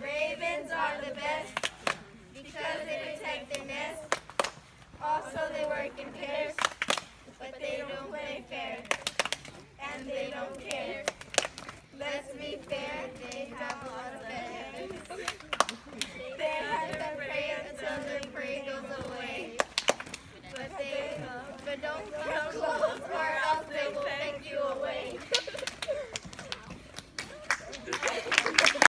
Ravens are the best because they protect their nest. Also, they work in pairs, but they don't play fair, and they don't care.